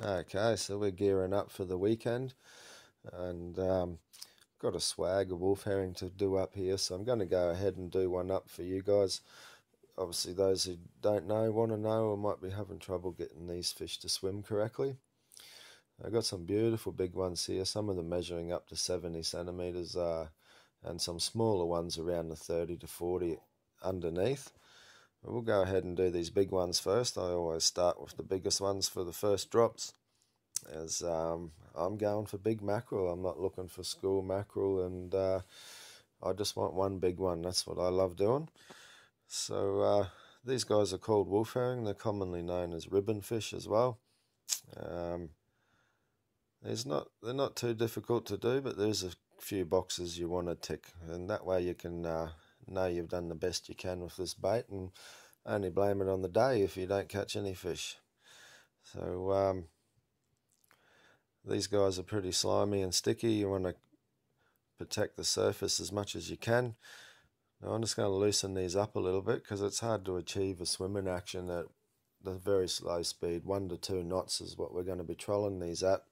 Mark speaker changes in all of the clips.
Speaker 1: Okay, so we're gearing up for the weekend and um, got a swag, a wolf herring to do up here, so I'm going to go ahead and do one up for you guys. Obviously, those who don't know want to know or might be having trouble getting these fish to swim correctly. I've got some beautiful big ones here, some of them measuring up to 70 centimetres, uh, and some smaller ones around the 30 to 40 underneath. We'll go ahead and do these big ones first. I always start with the biggest ones for the first drops. As um, I'm going for big mackerel, I'm not looking for school mackerel, and uh, I just want one big one. That's what I love doing. So uh, these guys are called wolf herring. They're commonly known as ribbon fish as well. Um, there's not they're not too difficult to do, but there's a few boxes you want to tick, and that way you can uh, know you've done the best you can with this bait and only blame it on the day if you don't catch any fish. So um, these guys are pretty slimy and sticky. You want to protect the surface as much as you can. Now I'm just going to loosen these up a little bit because it's hard to achieve a swimming action at the very slow speed. One to two knots is what we're going to be trolling these at.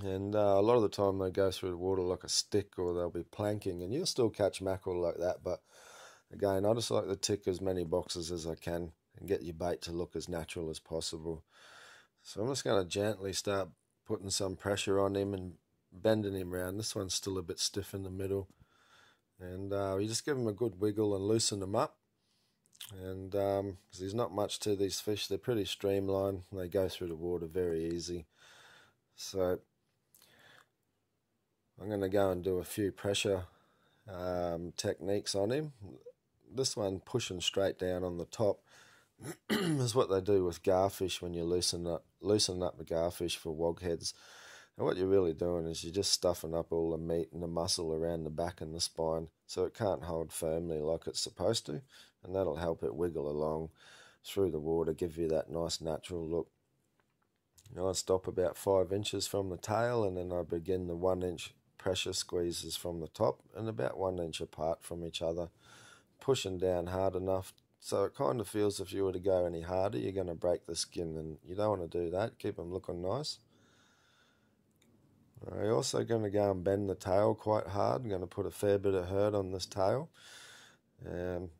Speaker 1: And uh, a lot of the time they go through the water like a stick or they'll be planking and you'll still catch mackerel like that. But again, I just like to tick as many boxes as I can and get your bait to look as natural as possible. So I'm just going to gently start putting some pressure on him and bending him around. This one's still a bit stiff in the middle. And uh, you just give him a good wiggle and loosen him up. And um, there's not much to these fish, they're pretty streamlined. They go through the water very easy. So I'm going to go and do a few pressure um, techniques on him. This one pushing straight down on the top is what they do with garfish when you loosen up loosen up the garfish for wogheads. And what you're really doing is you're just stuffing up all the meat and the muscle around the back and the spine so it can't hold firmly like it's supposed to. And that'll help it wiggle along through the water, give you that nice natural look. I stop about five inches from the tail and then I begin the one inch pressure squeezes from the top and about one inch apart from each other, pushing down hard enough so it kind of feels if you were to go any harder, you're going to break the skin, and you don't want to do that. Keep them looking nice. I'm also going to go and bend the tail quite hard. I'm going to put a fair bit of hurt on this tail. Um,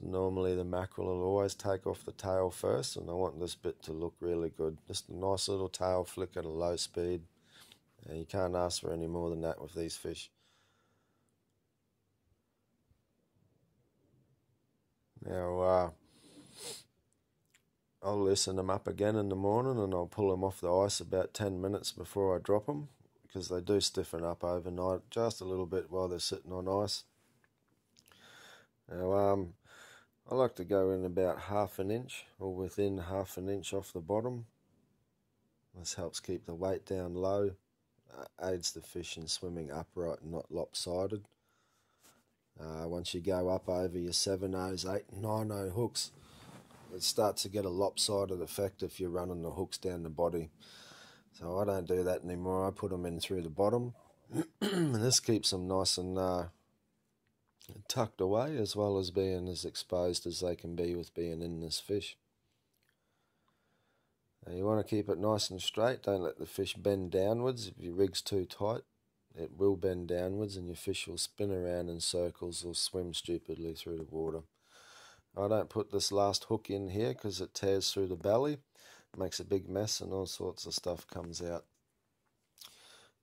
Speaker 1: normally the mackerel will always take off the tail first, and I want this bit to look really good. Just a nice little tail flick at a low speed. And you can't ask for any more than that with these fish. Now, uh, I'll loosen them up again in the morning and I'll pull them off the ice about 10 minutes before I drop them because they do stiffen up overnight just a little bit while they're sitting on ice. Now, um, I like to go in about half an inch or within half an inch off the bottom. This helps keep the weight down low aids the fish in swimming upright and not lopsided. Uh, once you go up over your 7 O's, 8 9 O hooks, it starts to get a lopsided effect if you're running the hooks down the body. So I don't do that anymore. I put them in through the bottom. and this keeps them nice and uh, tucked away as well as being as exposed as they can be with being in this fish. Now you want to keep it nice and straight. Don't let the fish bend downwards. If your rig's too tight, it will bend downwards and your fish will spin around in circles or swim stupidly through the water. I don't put this last hook in here because it tears through the belly, makes a big mess and all sorts of stuff comes out.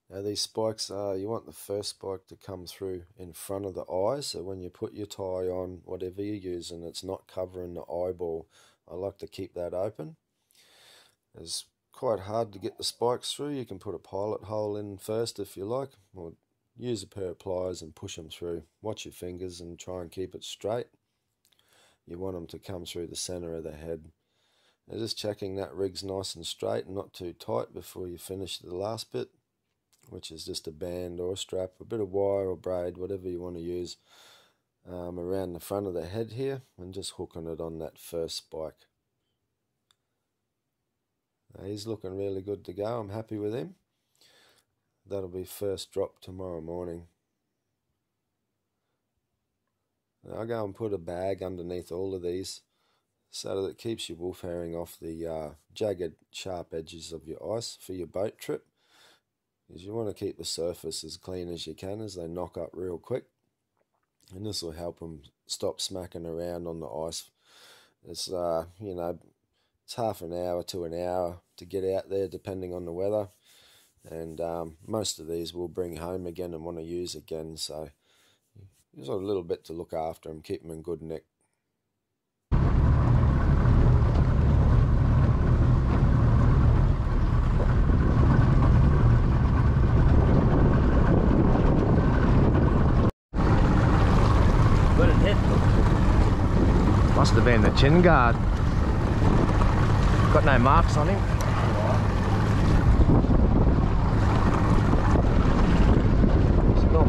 Speaker 1: Now these spikes, are, you want the first spike to come through in front of the eye, so when you put your tie on, whatever you're using, it's not covering the eyeball. I like to keep that open. It's quite hard to get the spikes through. You can put a pilot hole in first if you like, or use a pair of pliers and push them through. Watch your fingers and try and keep it straight. You want them to come through the centre of the head. Now just checking that rig's nice and straight and not too tight before you finish the last bit, which is just a band or a strap, a bit of wire or braid, whatever you want to use, um, around the front of the head here, and just hooking it on that first spike. He's looking really good to go. I'm happy with him. That'll be first drop tomorrow morning. I'll go and put a bag underneath all of these so that it keeps your wolf herring off the uh, jagged, sharp edges of your ice for your boat trip. Because you want to keep the surface as clean as you can as they knock up real quick. And this will help them stop smacking around on the ice. It's, uh, you know, it's half an hour to an hour to get out there depending on the weather. And um, most of these we'll bring home again and want to use again. So there's a little bit to look after them, keep them in good nick.
Speaker 2: Must have been the chin guard. Got no marks on him.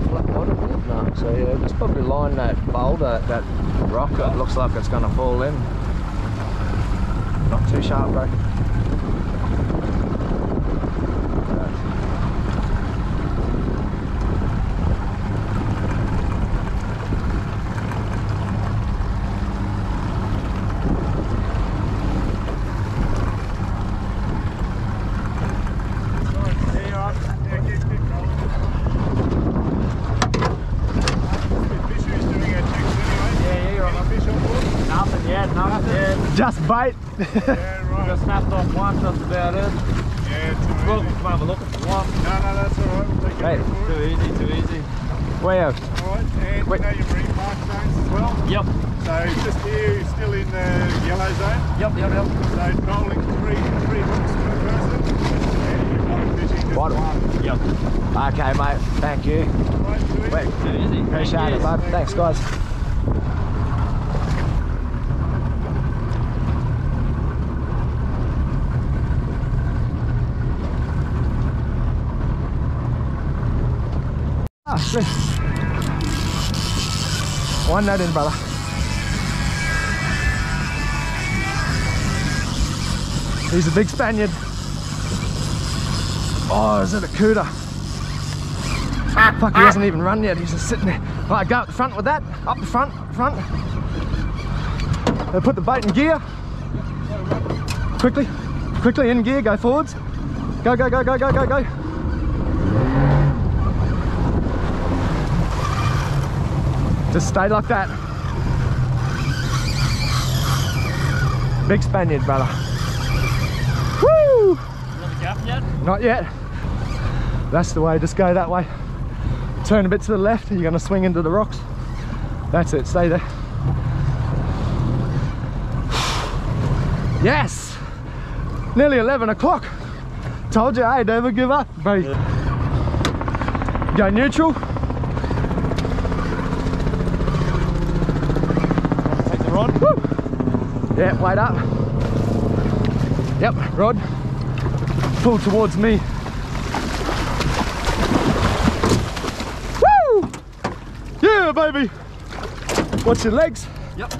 Speaker 2: Flat bottom. So yeah, it's probably lined that boulder, that rock. It looks like it's going to fall in. Not too sharp, bro.
Speaker 3: Nothing yet, nothing yet.
Speaker 2: Just bite.
Speaker 3: Yeah, right. Just snapped off one, that's about it.
Speaker 4: Yeah, too
Speaker 3: Well,
Speaker 4: easy.
Speaker 3: come have a look if you want.
Speaker 4: No, no, that's all right. We'll take
Speaker 2: Hey.
Speaker 4: it
Speaker 3: Too easy, too easy.
Speaker 2: Where?
Speaker 4: All right, and
Speaker 2: Wait.
Speaker 4: you know your marine mark zones as well.
Speaker 3: Yep,
Speaker 4: So just here, still in the yellow zone.
Speaker 3: yep, yep, yep.
Speaker 4: So trolling three, three hooks per person. And you're bottom fishing just
Speaker 2: Bottom.
Speaker 4: one.
Speaker 3: Yep.
Speaker 2: Okay, mate. Thank you.
Speaker 4: All right, too easy.
Speaker 2: Wait.
Speaker 3: Too easy.
Speaker 2: Appreciate it, bud. Thanks, guys. Ah, shit. One that in, brother. He's a big Spaniard. Oh, is it a cooter? Fuck, he hasn't even run yet. He's just sitting there. Right, go up the front with that. Up the front, front. Uh, put the bait in gear. Quickly, quickly in gear. Go forwards. Go, go, go, go, go, go, go. Just stay like that. Big Spaniard, brother. Woo!
Speaker 3: Yet?
Speaker 2: Not yet. That's the way, just go that way. Turn a bit to the left, you're gonna swing into the rocks. That's it, stay there. Yes! Nearly 11 o'clock. Told you, hey, never give up, bro. Go neutral.
Speaker 3: Take the rod.
Speaker 2: Woo! Yeah, wait up. Yep, rod. Pull towards me. Woo! Yeah, baby. Watch your legs.
Speaker 3: Yep.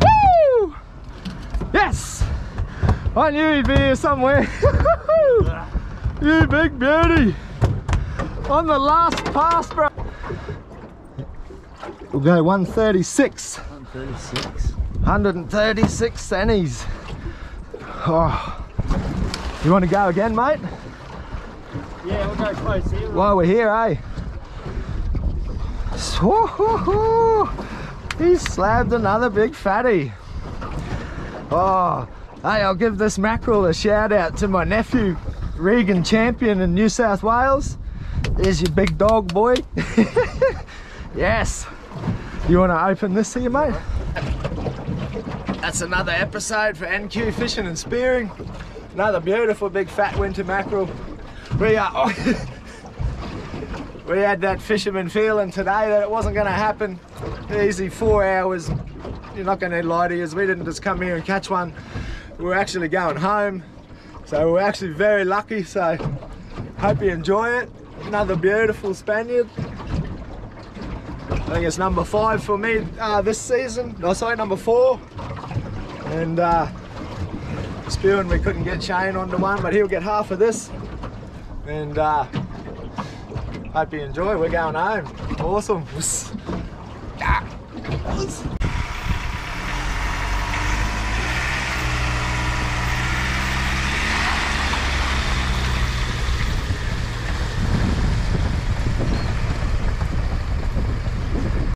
Speaker 2: Woo! Yes! I knew he'd be here somewhere. you big beauty. On the last pass, bro. We'll go 136.
Speaker 3: 136.
Speaker 2: 136 centnies. Oh. You want to go again, mate?
Speaker 3: Yeah, we'll go close here.
Speaker 2: While we're here, eh? Swoo-hoo-hoo. He's slabbed another big fatty. Oh, hey, I'll give this mackerel a shout out to my nephew, Regan Champion in New South Wales. There's your big dog, boy. yes. You want to open this here, mate? That's another episode for NQ Fishing and Spearing. Another beautiful big fat winter mackerel. We are. Oh, we had that fisherman feeling today that it wasn't going to happen. Easy four hours. You're not going to lie to you. We didn't just come here and catch one. We are actually going home. So we're actually very lucky. So hope you enjoy it. Another beautiful Spaniard. I think it's number five for me uh, this season. No, sorry, number four. And uh, spewing, we couldn't get Shane onto one, but he'll get half of this. And uh, hope you enjoy. We're going home. Awesome.